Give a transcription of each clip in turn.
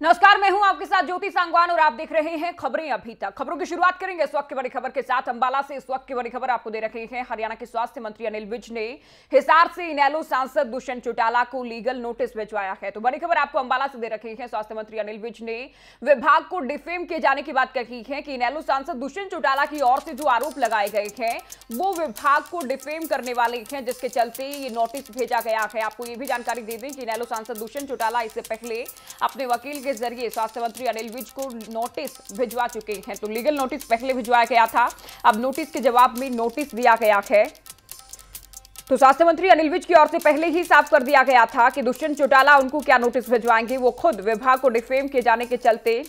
नमस्कार, मैं हूँ आपके साथ ज्योति सांगवान और आप देख रहे हैं खबरें अभी तक। खबरों की शुरुआत करेंगे इस वक्त की बड़ी खबर के साथ। अंबाला से इस वक्त की बड़ी खबर आपको दे रखे हैं। हरियाणा के स्वास्थ्य मंत्री अनिल विज ने हिसार से इनेलो सांसद दुष्यंत चौटाला को लीगल नोटिस भिजवाया है। तो बड़ी खबर आपको अंबाला से दे रखी है। स्वास्थ्य मंत्री अनिल विज ने विभाग को डिफेम किए जाने की बात कही है कि इनेलो सांसद दुष्यंत चौटाला की ओर से जो आरोप लगाए गए हैं, वो विभाग को डिफेम करने वाले हैं, जिसके चलते ये नोटिस भेजा गया है। आपको ये भी जानकारी दे दें कि इनेलो सांसद दुष्यंत चौटाला इससे पहले अपने वकील के ज़रिए स्वास्थ्य मंत्री अनिल विज को नोटिस भिजवा चुके हैं। तो लीगल नोटिस पहले भिजवाया गया था। अब नोटिस के जवाब में नोटिस दिया गया है। तो स्वास्थ्य मंत्री अनिल विज की ओर से पहले ही साफ़ कर दिया गया था कि दुष्यंत चौटाला उनको क्या नोटिस भिजवाएँगे। वो खुद विभाग को डिफेम किए जाने के चलते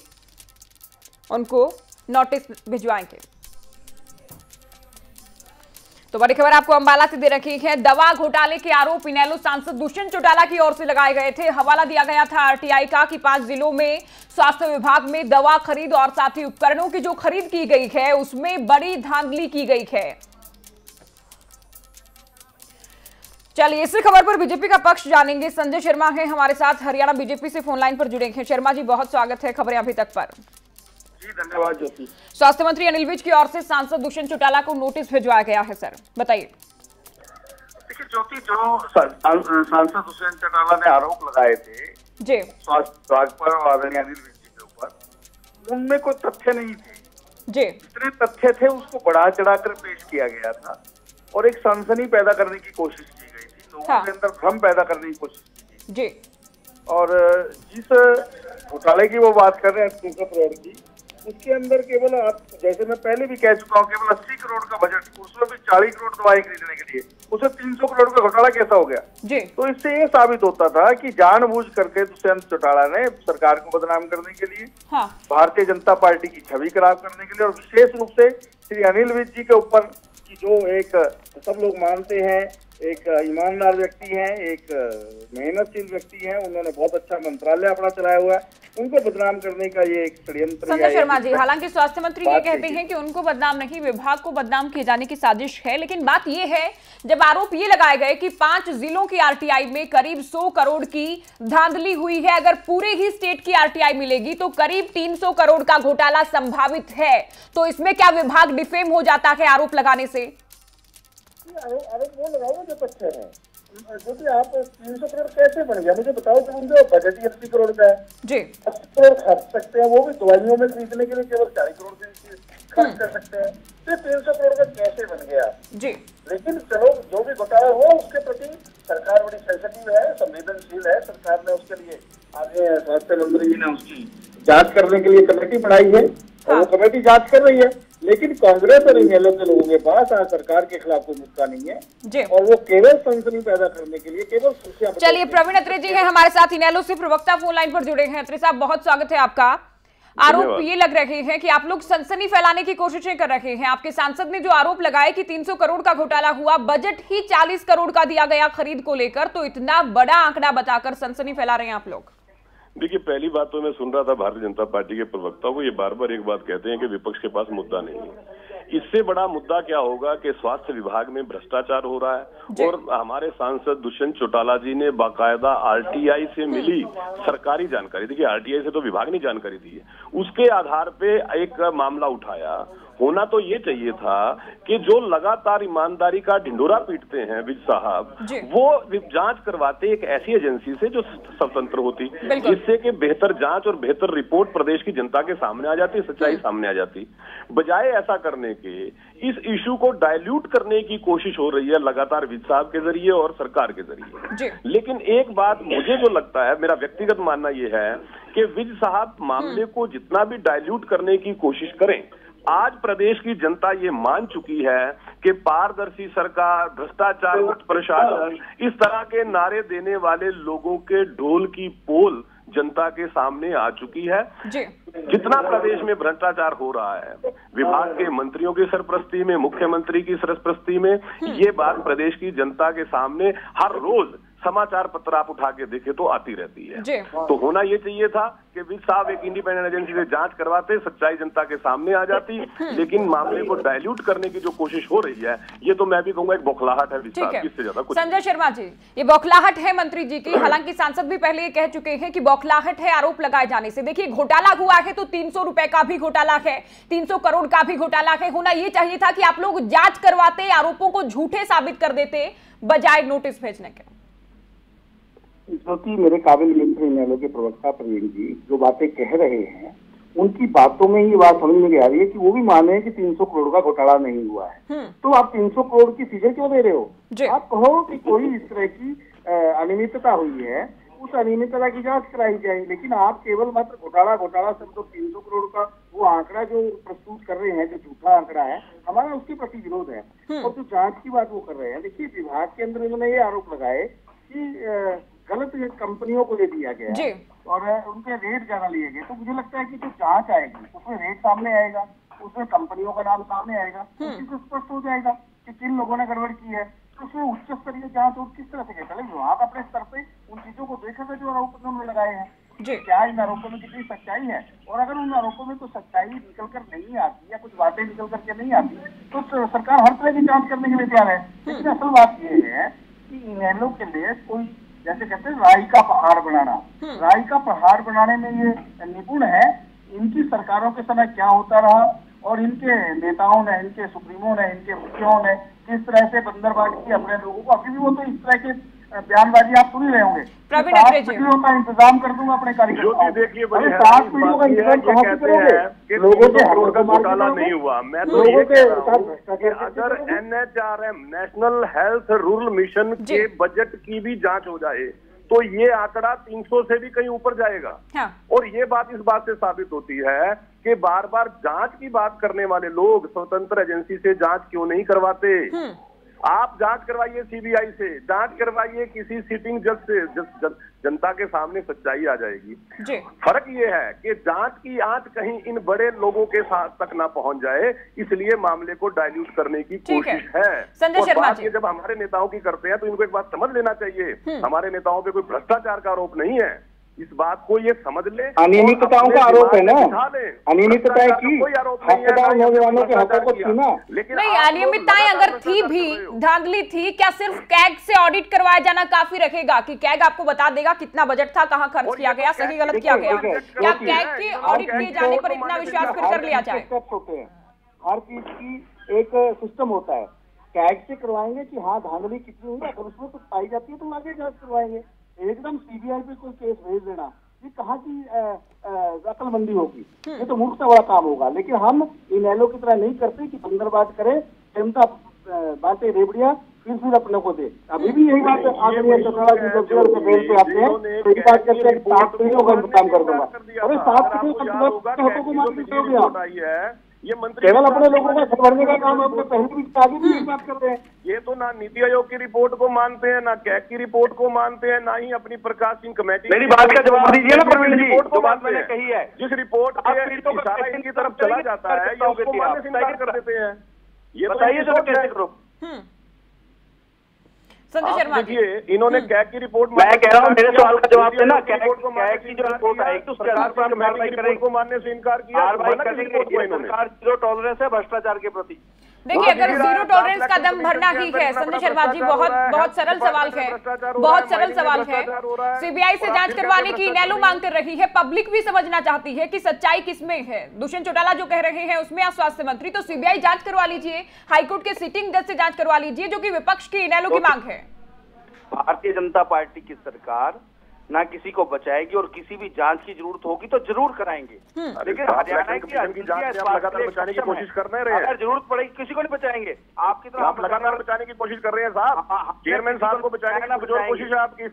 उनको नोटिस भिजवाएँगे। तो बड़ी खबर आपको अंबाला से दे रखी है। दवा घोटाले के आरोप इनेलो सांसद दुष्यंत चौटाला की ओर से लगाए गए थे। हवाला दिया गया था आरटीआई का कि पाँच जिलों में स्वास्थ्य विभाग में दवा खरीद और साथ ही उपकरणों की जो खरीद की गई है, उसमें बड़ी धांधली की गई है। चलिए, इसी खबर पर बीजेपी का पक्ष जानेंगे। संजय शर्मा है हमारे साथ। हरियाणा बीजेपी से फोनलाइन पर जुड़े हैं। शर्मा जी, बहुत स्वागत है खबरें अभी तक पर। जी धन्यवाद ज्योति। स्वास्थ्य मंत्री अनिल विज की ओर से सांसद दुष्यंत चौटाला को नोटिस भिजवाया गया है सर। बताइए। देखिए ज्योति जो सांसद हुसैन चौटाला ने आरोप लगाए थे जी। स्वास्थ्य विभाग पर और आदरणीय अनिल विज जी के ऊपर उनमें कोई तथ्य नहीं थे। जी। जितने तथ्य थे उसको बढ़ा चढ़ाकर पेश किया गया था और एक सनसनी पैदा करने की कोशिश की गई थी। लोगों हाँ। के अंदर भ्रम पैदा करने की कोशिश की गई जी। और जिस घोटाले की वो बात कर रहे हैं की उसके अंदर केवल आप जैसे मैं पहले भी कह चुका हूँ केवल अस्सी करोड़ का बजट उसमें भी चालीस करोड़ दवाई खरीदने के लिए। उसे तीन सौ करोड़ का घोटाला कैसा हो गया? जी। तो इससे ये साबित होता था कि जानबूझ करके दुष्यंत चौटाला ने सरकार को बदनाम करने के लिए हाँ। भारतीय जनता पार्टी की छवि खराब करने के लिए और विशेष रूप से श्री अनिल विज जी के ऊपर की जो एक सब लोग मानते हैं एक ईमानदार व्यक्ति हैं एक मेहनतशील व्यक्ति हैं उन्होंने बहुत अच्छा मंत्रालय अपना चलाया हुआ है। उनको बदनाम करने का ये एक षड्यंत्र संजय शर्मा जी हालाँकि स्वास्थ्य मंत्री ये कहते हैं कि उनको बदनाम नहीं विभाग को बदनाम किए जाने की साजिश है लेकिन बात ये है जब आरोप ये लगाए गए कि पाँच जिलों की आरटीआई में करीब 100 करोड़ की धांधली हुई है अगर पूरे ही स्टेट की आरटीआई मिलेगी तो करीब 300 करोड़ का घोटाला संभावित है। तो इसमें क्या विभाग डिफेम हो जाता है आरोप लगाने से? अरे अरे वो लगाओ जो तथ्य है। जो कि आप तीन सौ करोड़ कैसे बन गया? मुझे बताओ उनका बजट ही अस्सी करोड़ का है। जी। अस्सी करोड़ खर्च सकते हैं वो भी दवाइयों में खरीदने के लिए केवल चालीस करोड़ की खर्च कर सकते हैं। तो तीन सौ करोड़ का कैसे बन गया? जी। लेकिन चलो जो भी घोटाला हुआ उसके प्रति सरकार बड़ी सेंसिटिव है संवेदनशील है। सरकार ने उसके लिए आगे स्वास्थ्य मंत्री जी ने उसकी जाँच करने के लिए कमेटी बनाई है। और वो कमेटी जाँच कर रही है लेकिन कांग्रेस और इनेलो के लोगों के पास आज सरकार के खिलाफ कोई मुद्दा नहीं है। जी। और वो केवल सनसनी पैदा करने के लिए केवल चलिए प्रवीण अत्रे जी हैं हमारे साथ इनेलो से प्रवक्ता फ़ोन लाइन पर जुड़े हैं। अत्रे साहब बहुत स्वागत है आपका। आरोप ये लग रहे हैं कि आप लोग सनसनी फैलाने की कोशिशें कर रहे हैं। आपके सांसद ने जो आरोप लगाए कि 300 करोड़ का घोटाला हुआ बजट ही 40 करोड़ का दिया गया खरीद को लेकर तो इतना बड़ा आंकड़ा बताकर सनसनी फैला रहे हैं आप लोग। देखिए पहली बात तो मैं सुन रहा था भारतीय जनता पार्टी के प्रवक्ता को ये बार बार एक बात कहते हैं कि विपक्ष के पास मुद्दा नहीं है। इससे बड़ा मुद्दा क्या होगा कि स्वास्थ्य विभाग में भ्रष्टाचार हो रहा है और हमारे सांसद दुष्यंत चौटाला जी ने बाकायदा आरटीआई से मिली सरकारी जानकारी। देखिए आरटीआई से तो विभाग ने जानकारी दी है। उसके आधार पे एक मामला उठाया होना तो ये चाहिए था कि जो लगातार ईमानदारी का ढिंडोरा पीटते हैं विज साहब वो जाँच करवाते एक ऐसी एजेंसी से जो स्वतंत्र होती। जिससे कि बेहतर जाँच और बेहतर रिपोर्ट प्रदेश की जनता के सामने आ जाती सच्चाई सामने आ जाती। बजाय ऐसा करने के इस इशू को डायल्यूट करने की कोशिश हो रही है लगातार विज साहब के ज़रिए और सरकार के ज़रिए। लेकिन एक बात मुझे जो लगता है मेरा व्यक्तिगत मानना यह है कि विज साहब मामले को जितना भी डायल्यूट करने की कोशिश करें आज प्रदेश की जनता ये मान चुकी है कि पारदर्शी सरकार भ्रष्टाचार मुक्त प्रशासन इस तरह के नारे देने वाले लोगों के ढोल की पोल जनता के सामने आ चुकी है। जितना प्रदेश में भ्रष्टाचार हो रहा है विभाग के मंत्रियों की सरप्रस्ती में मुख्यमंत्री की सरप्रस्ती में ये बात प्रदेश की जनता के सामने हर रोज समाचार पत्र आप उठा के देखे तो आती रहती है। तो होना ये चाहिए था कि विज साहब एक इंडिपेंडेंट एजेंसी से जाँच करवाते सच्चाई जनता के सामने आ जाती लेकिन मामले को डाइल्यूट करने की जो कोशिश हो रही है ये तो मैं भी कहूँगा एक बौखलाहट है इससे ज़्यादा कुछ संजय शर्मा जी ये बौखलाहट है मंत्री जी की। हालाँकि सांसद भी पहले ये कह चुके हैं कि बौखलाहट है आरोप लगाए जाने से। देखिए घोटाला हुआ है तो तीन सौ रुपए का भी घोटाला है तीन सौ करोड़ का भी घोटाला है। होना ये चाहिए था कि आप लोग जाँच करवाते आरोपों को झूठे साबित कर देते बजाय नोटिस भेजने के। ज्योति मेरे काबिल मित्र इनेलो के प्रवक्ता प्रवीण जी जो बातें कह रहे हैं उनकी बातों में ही बात समझ में आ रही है कि वो भी माने हैं कि 300 करोड़ का घोटाला नहीं हुआ है। तो आप 300 करोड़ की सीज़न क्यों दे रहे हो? आप कहो कि कोई इस तरह की अनियमितता हुई है उस अनियमितता की जाँच कराई जाए लेकिन आप केवल मात्र घोटाला घोटाला शब्द तो तीन सौ करोड़ का वो आंकड़ा जो प्रस्तुत कर रहे हैं जो झूठा आंकड़ा है हमारा उसके प्रति विरोध है। और जो जाँच की बात वो कर रहे हैं देखिए विभाग के अंदर उन्होंने ये आरोप लगाए कि गलत कंपनियों को दे दिया गया जी। और उनके रेट ज़्यादा लिए गए। तो मुझे लगता है कि जो जाँच आएगी उसमें रेट सामने आएगा उसमें कंपनियों का नाम सामने आएगा उसी स्पष्ट हो जाएगा कि किन लोगों ने गड़बड़ की है। तो उसमें उच्च स्तरीय जाँच और किस तरह से चले विभाग अपने स्तर पे उन चीज़ों को देखेगा जो आरोप उन्होंने लगाए हैं। क्या इन आरोपों में कितनी सच्चाई है? और अगर उन आरोपों में कोई सच्चाई निकल कर नहीं आती या कुछ बातें निकल करके नहीं आती तो सरकार हर तरह की जाँच करने के लिए तैयार है। लेकिन असल बात यह है कि इनेलो के लिए कोई जैसे कहते हैं राई का पहाड़ बनाना। राई का पहाड़ बनाने में ये निपुण है इनकी सरकारों के समय क्या होता रहा और इनके नेताओं ने इनके सुप्रीमो ने इनके मुखियाओं ने किस तरह से बंदरबाजी की अपने लोगों को? अभी भी वो तो इस तरह के बयानबाजी आप सुन ही रहे होंगे। का इंतज़ाम कर दूँगा अपने कार्यकर्ताओं ज्योति को। देखिए बड़ी अरे हैरानी सात की पीढ़ियों का बात यह है इंतज़ाम कि कहाँ से कहते हैं लोगों के घोटाला नहीं हुआ। मैं तो ये कह रहा हूँ अगर NHRM national health rural mission के बजट की भी जाँच हो जाए तो ये आंकड़ा 300 से भी कहीं ऊपर जाएगा। हाँ। और ये बात इस बात से साबित होती है कि बार बार जाँच की बात करने वाले लोग स्वतंत्र एजेंसी से जाँच क्यों नहीं करवाते? आप जाँच करवाइए सीबीआई से। जाँच करवाइए किसी सिटिंग जज से। जज, जज, जनता के सामने सच्चाई आ जाएगी। फ़र्क ये है कि जाँच की आँच कहीं इन बड़े लोगों के साथ तक ना पहुँच जाए इसलिए मामले को डाइल्यूट करने की है। कोशिश है। संजय और शर्मा बात जी। ये जब हमारे नेताओं की करते हैं तो इनको एक बात समझ लेना चाहिए। हमारे नेताओं पे कोई भ्रष्टाचार का आरोप नहीं है। इस बात को ये समझ ले अनियमितताओं का आरोप है ना? अनियमितताएँ की हकदार नौजवानों के हकों को। छीना। लेकिन नहीं अनियमितताएँ अगर थी भी धांधली थी क्या सिर्फ़ कैग से ऑडिट करवाया जाना काफ़ी रखेगा कि कैग आपको बता देगा कितना बजट था कहाँ खर्च किया तो गया कैग सही गलत किया गया? क्या कैग के ऑडिट किए जाने पर तो इतना विश्वास कर लिया जाए? हर चीज़ की एक सिस्टम होता है। कैग से करवाएँगे कि हाँ धांधली कितनी हुई अगर उसमें कुछ पाई जाती है तो आगे जाँच करवाएँगे। एकदम सीबीआई पे कोई केस भेज देना ये कहाँ की अकलमंदी होगी? ये तो मूर्खता बड़ा काम होगा। लेकिन हम इन इनेलो की तरह नहीं करते कि बंदरबाज करें जनता अ, बांटे रेबड़िया फिर फिर अपने को दे। अभी भी यही बात से बेल पे आते हैं तो एक बात करते हैं कि सात पीढ़ियों का इंतज़ाम कर दूँगा। अरे सात पीढ़ियों का हकों को मार के करोगे आप। ये मंत्री केवल अपने लोगों का घर का काम अपने पहले भी आगे भी बात कर रहे हैं। ये तो ना नीति आयोग की रिपोर्ट को मानते हैं ना कैक की रिपोर्ट को मानते हैं ना ही अपनी प्रकाश सिंह कमेटी मेरी बात का जवाब दीजिए ना प्रवीण जी, रिपोर्ट को जो बात मानते मैंने हैं। कही है। जिस रिपोर्ट इशारा इनकी तरफ़ चला जाता है ये उसको मानने से इनकार कर बताइए देते हैं। ये तो बताइए कैसे करो? संजय शर्मा देखिए इन्होंने कैग की रिपोर्ट मैं कह रहा हूँ मेरे सवाल का जवाब देना, कैग- रिपोर्ट को मैक की जो रिपोर्ट आई? आएगी, उसके प्रकाश पर कार्रवाई की रिपोर्ट को मानने से इनकार किया करेंगे सरकार ज़ीरो टॉलरेंस है भ्रष्टाचार के प्रति। देखिए अगर ज़ीरो टॉलरेंस का दम भरना ही है संजय शर्मा जी बहुत बहुत सरल सवाल है बहुत सरल सवाल हो। सीबीआई से जाँच करवाने की इनेलो मांग कर रही है पब्लिक भी समझना चाहती है कि सच्चाई किसमें है। दुष्यंत चौटाला जो कह रहे हैं उसमें आप स्वास्थ्य मंत्री तो सीबीआई जाँच करवा लीजिए हाईकोर्ट के सिटिंग जज से जाँच करवा लीजिए जो की विपक्ष की इनेलो की मांग है। भारतीय जनता पार्टी की सरकार ना किसी को बचाएगी और किसी भी जाँच की ज़रूरत होगी तो ज़रूर कराएँगे। अरे लेकिन हरियाणा की लगातार बचाने की कोशिश कर रहे हैं। अगर ज़रूरत पड़ेगी किसी को नहीं बचाएँगे। आपकी तरफ़ आप लगातार बचाने की कोशिश कर रहे हैं साहब। हाँ, हाँ, चेयरमैन साहब को बचाने की ज़ोर कोशिश है आपकी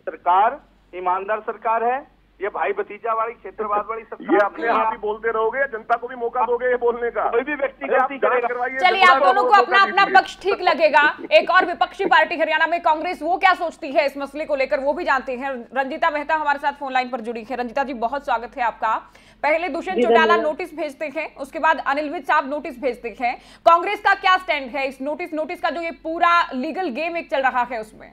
सरकार ईमानदार सरकार है ये भाई भतीजा वाली क्षेत्रवाद वाली सरकार ये अपने आप ही बोलते रहोगे या जनता को भी मौका दोगे ये बोलने का? कोई भी व्यक्ति गलती करेगा। चलिए आप दोनों को अपना अपना पक्ष ठीक लगेगा। एक और विपक्षी पार्टी हरियाणा में कांग्रेस वो क्या सोचती है इस मसले को लेकर वो भी जानते हैं। रंजिता मेहता हमारे साथ फ़ोन लाइन पर जुड़ी है। रंजिता जी बहुत स्वागत है आपका। पहले दुष्यंत चौटाला नोटिस भेजते हैं उसके बाद अनिल विज साहब नोटिस भेजते हैं। कांग्रेस का क्या स्टैंड है? इस नोटिस नोटिस का जो ये पूरा लीगल गेम एक चल रहा है उसमें।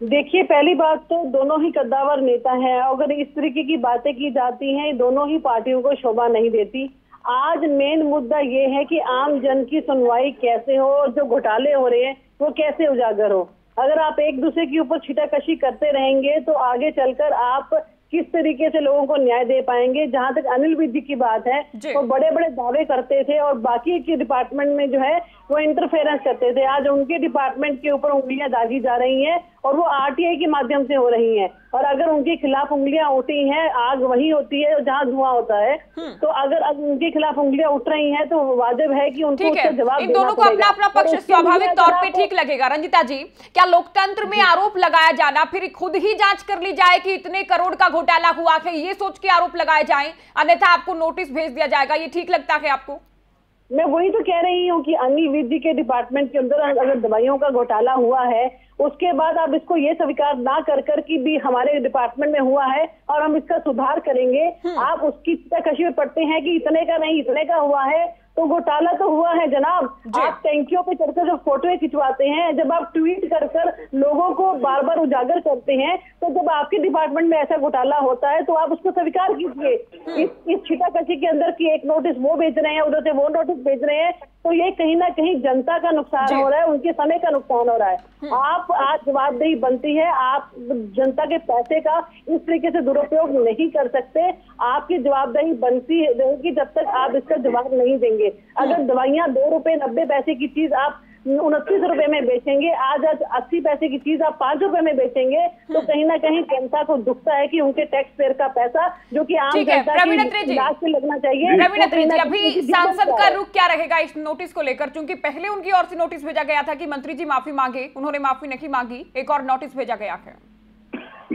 देखिए पहली बात तो दोनों ही कद्दावर नेता हैं। अगर इस तरीके की बातें की जाती हैं दोनों ही पार्टियों को शोभा नहीं देती। आज मेन मुद्दा ये है कि आम जन की सुनवाई कैसे हो और जो घोटाले हो रहे हैं वो कैसे उजागर हो। अगर आप एक दूसरे के ऊपर छिटाकशी करते रहेंगे तो आगे चलकर आप किस तरीके से लोगों को न्याय दे पाएँगे? जहाँ तक अनिल विधि की बात है। वो बड़े बड़े दावे करते थे और बाकी के डिपार्टमेंट में जो है वो इंटरफेरेंस करते थे। आज उनके डिपार्टमेंट के ऊपर उंगलियाँ दागी जा रही हैं। और वो आरटीआई के माध्यम से हो रही हैं। और अगर उनके खिलाफ उंगलियाँ उठी हैं आग वही होती है जहाँ धुआँ होता है हम्म। तो अगर अब उनके खिलाफ उंगलियाँ उठ रही हैं तो वाजिब है कि उनको उसका जवाब इन दोनों को अपना अपना पक्ष स्वाभाविक तौर पे ठीक लगेगा। रंजिता जी क्या लोकतंत्र में आरोप लगाया जाना फिर खुद ही जाँच कर ली जाए कि इतने करोड़ का घोटाला हुआ है ये सोच के आरोप लगाए जाए? अन्यथा आपको नोटिस भेज दिया जाएगा। ये ठीक लगता है आपको? मैं वही तो कह रही हूँ कि अन्य विधि के डिपार्टमेंट के अंदर अगर दवाइयों का घोटाला हुआ है उसके बाद आप इसको ये स्वीकार ना कर कर कि भी हमारे डिपार्टमेंट में हुआ है और हम इसका सुधार करेंगे आप उसकी कशी में पड़ते हैं कि इतने का नहीं इतने का हुआ है तो घोटाला तो हुआ है जनाब। आप टैंकियों पे चढ़कर जब फोटोएँ खिंचवाते हैं जब आप ट्वीट कर कर लोगों को बार बार उजागर करते हैं तो जब आपके डिपार्टमेंट में ऐसा घोटाला होता है तो आप उसको स्वीकार कीजिए। इस इस छिटाकशी के अंदर की एक नोटिस वो भेज रहे हैं उधर से वो नोटिस भेज रहे हैं तो ये कहीं ना कहीं जनता का नुकसान हो रहा है उनके समय का नुकसान हो रहा है। आप आज जवाबदेही बनती है आप जनता के पैसे का इस तरीके से दुरुपयोग नहीं कर सकते। आपकी जवाबदेही बनती रहेगी जब तक आप इसका जवाब नहीं देंगे। अगर दवाइयाँ दो रुपए नब्बे पैसे की चीज़ आप उनतीस रुपए में बेचेंगे। आज आज अस्सी पैसे की चीज़ आप पाँच रुपए में बेचेंगे तो कहीं ना कहीं जनता को दुखता है कि उनके टैक्स पेयर का पैसा जो कि आम जनता पे लगना चाहिए अभी सांसद का रुख क्या रहेगा इस नोटिस को लेकर? क्योंकि पहले उनकी ओर से नोटिस भेजा गया था कि मंत्री जी माफ़ी मांगे उन्होंने माफ़ी नहीं मांगी एक और नोटिस भेजा गया है।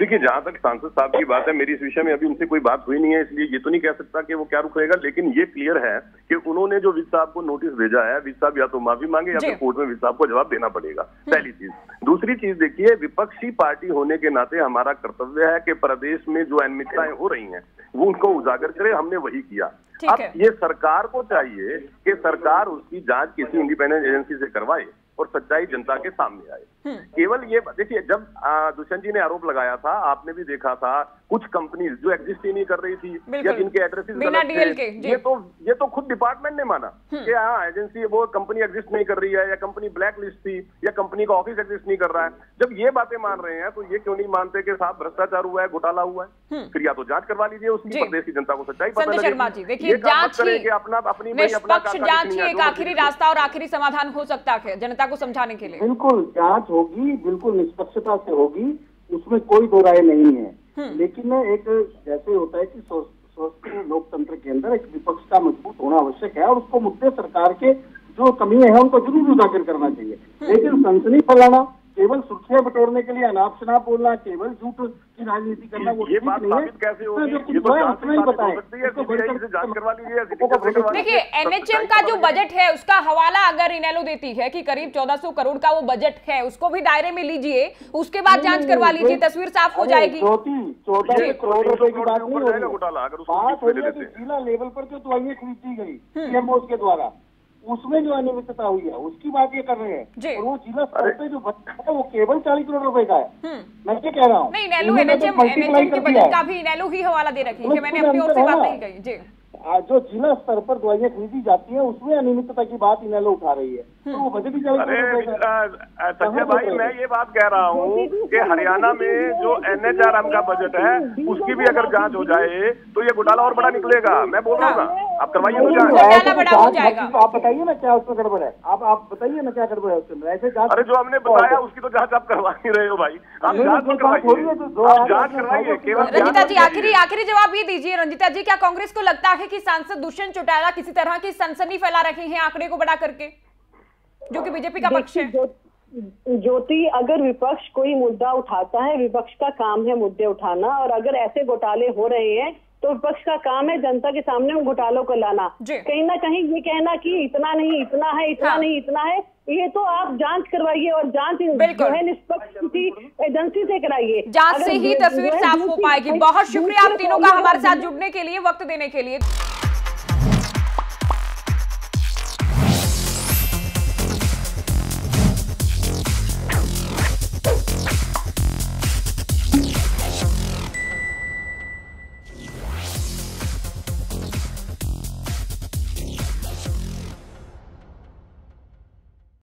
देखिए जहाँ तक सांसद साहब की बात है मेरी इस विषय में अभी उनसे कोई बात हुई नहीं है इसलिए ये तो नहीं कह सकता कि वो क्या रुख रहेगा लेकिन ये क्लियर है कि उन्होंने जो विज साहब को नोटिस भेजा है विज साहब या तो माफ़ी मांगे या फिर कोर्ट में विज साहब को जवाब देना पड़ेगा पहली चीज़। दूसरी चीज़ देखिए विपक्षी पार्टी होने के नाते हमारा कर्तव्य है कि प्रदेश में जो अनियमितताएँ हो रही हैं वो उनको उजागर करे हमने वही किया। अब। ये सरकार को चाहिए कि सरकार उसकी जाँच किसी इंडिपेंडेंट एजेंसी से करवाए और सच्चाई जनता के सामने आए। केवल ये देखिए जब दुष्यंत जी ने आरोप लगाया था आपने भी देखा था कुछ कंपनीज़ जो एग्जिस्ट ही नहीं कर रही थी या। जिनके एड्रेसेस गलत थे के, ये तो ये तो खुद डिपार्टमेंट ने माना कि हाँ एजेंसी वो कंपनी एग्जिस्ट नहीं कर रही है या कंपनी ब्लैक लिस्ट थी या कंपनी का ऑफ़िस एग्जिस्ट नहीं कर रहा है। जब ये बातें मान रहे हैं तो ये क्यों नहीं मानते कि साहब भ्रष्टाचार हुआ है घोटाला हुआ है? फिर या तो जाँच करवा लीजिए उसकी प्रदेश की जनता को सच्चाई पता कि अपना अपनी निष्पक्ष जाँच ही एक आखिरी रास्ता और आखिरी समाधान हो सकता है जनता को समझाने के लिए। बिल्कुल जाँच होगी बिल्कुल निष्पक्षता से होगी उसमें कोई दो राय नहीं है। लेकिन एक जैसे होता है कि स्वस्थ लोकतंत्र के अंदर एक विपक्ष का मज़बूत होना आवश्यक है और उसको मुद्दे सरकार के जो कमी है उनको ज़रूर उजागर करना चाहिए। लेकिन सनसनी फैलाना केवल सुर्खियाँ बटोरने के लिए अनाप शनाप बोलना केवल झूठ की राजनीति करना वो ये बात नहीं है। साबित कैसे होगी? ये तो हुआ है ही बताएँ देखिए एनएचएम का जो बजट है उसका हवाला अगर इनेलो देती है कि करीब 1400 करोड़ का वो बजट है उसको भी दायरे में लीजिए उसके बाद जाँच करवा लीजिए तस्वीर साफ़ हो जाएगी। चौदह सौ करोड़ रुपए की बात नहीं हो उसको बात हो। जिला लेवल पर जो दवाइयाँ खरीदी गई सीएमओ के द्वारा। उसमें जो अनियमितता हुई है उसकी बात ये कर रहे हैं। और वो जिला स्तर पे जो बजट है वो केवल चालीस करोड़ रुपए का है। मैं क्या कह रहा हूँ। नहीं एनएचएम एनएचएम के बजट का भी ही हवाला दे रखी है मैंने अपनी ओर से बात नहीं कही। जी। जो जिला स्तर पर दवाइयाँ खरीदी जाती है उसमें अनियमितता की बात इनेलो उठा रही है। तो वो बजट ही अरे है। संजय भाई मैं ये बात कह रहा हूँ कि हरियाणा में जो एनएचआरएम का बजट है उसकी भी अगर जाँच हो जाए तो ये घोटाला और बड़ा निकलेगा। मैं बोल रहा हूँ ना आप करवाइए तो तो हो तो आप बताइए ना क्या उसमें गड़बड़ है। आप आप बताइए ना क्या गड़बड़ है उसके अंदर ऐसे जाँच अरे जो हमने बताया उसकी तो जाँच आप करवा नहीं रहे हो भाई। आप जाँच कोई तो है, तो करवाइए जाँच करवाइए केवल रंजिता जी आखिरी आखिरी जवाब ये दीजिए। रंजिता जी क्या कांग्रेस को लगता है कि सांसद दुष्यंत चौटाला किसी तरह की सनसनी फैला रहे हैं आंकड़े को बढ़ा करके, जो कि बीजेपी का पक्ष है। ज्योति, अगर विपक्ष कोई मुद्दा उठाता है, विपक्ष का काम है मुद्दे उठाना, और अगर ऐसे घोटाले हो रहे हैं तो विपक्ष का काम है जनता के सामने उन घोटालों को लाना। कहीं ना कहीं ये कहना कि इतना नहीं इतना है इतना हाँ। नहीं इतना है ये तो आप जाँच करवाइए और जाँच जो है निष्पक्ष किसी एजेंसी से कराइए। जाँच से ही तस्वीर साफ़ हो पाएगी। बहुत शुक्रिया आप तीनों का हमारे साथ जुड़ने के लिए वक्त देने के लिए।